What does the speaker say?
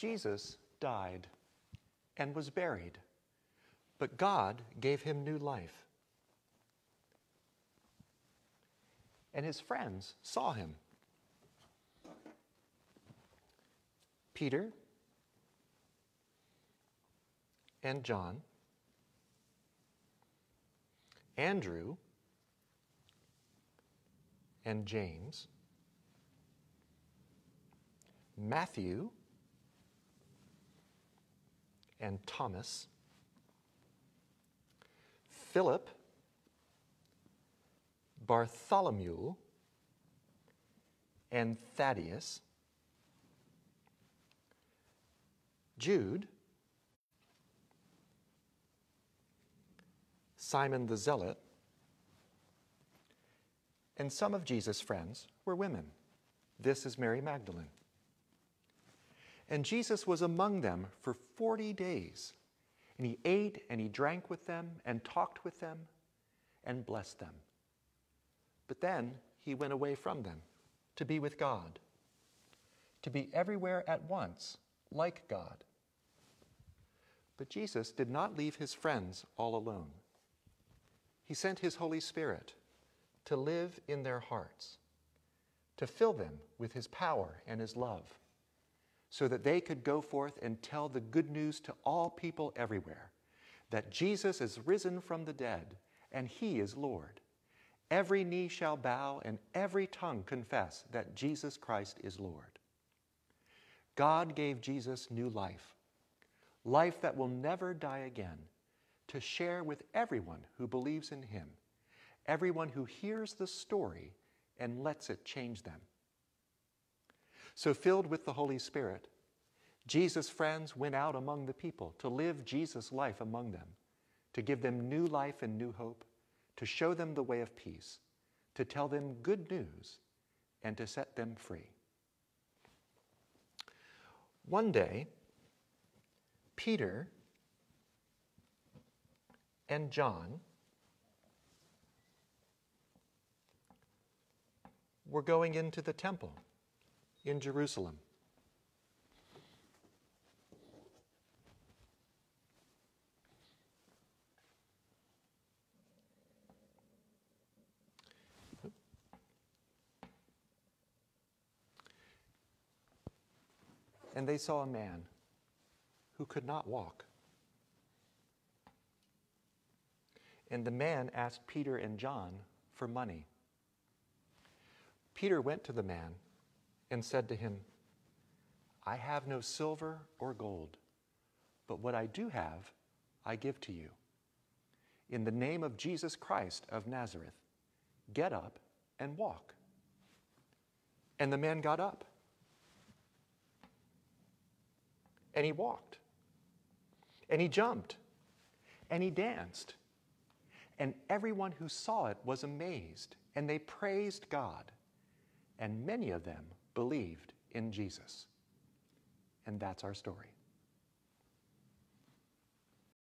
Jesus died and was buried, but God gave him new life. And his friends saw him. Peter and John, Andrew and James, Matthew and Thomas, Philip, Bartholomew, and Thaddeus, Jude, Simon the Zealot, and some of Jesus' friends were women. This is Mary Magdalene. And Jesus was among them for 40 days. And he ate and he drank with them and talked with them and blessed them. But then he went away from them to be with God, to be everywhere at once, like God. But Jesus did not leave his friends all alone. He sent his Holy Spirit to live in their hearts, to fill them with his power and his love so that they could go forth and tell the good news to all people everywhere that Jesus is risen from the dead and he is Lord. Every knee shall bow and every tongue confess that Jesus Christ is Lord. God gave Jesus new life, life that will never die again, to share with everyone who believes in him, everyone who hears the story and lets it change them. So, filled with the Holy Spirit, Jesus' friends went out among the people to live Jesus' life among them, to give them new life and new hope, to show them the way of peace, to tell them good news, and to set them free. One day, Peter and John were going into the temple in Jerusalem. And they saw a man who could not walk. And the man asked Peter and John for money. Peter went to the man and said to him, I have no silver or gold, but what I do have, I give to you. In the name of Jesus Christ of Nazareth, get up and walk. And the man got up. And he walked. And he jumped. And he danced. And everyone who saw it was amazed, and they praised God. And many of them believed in Jesus. And that's our story.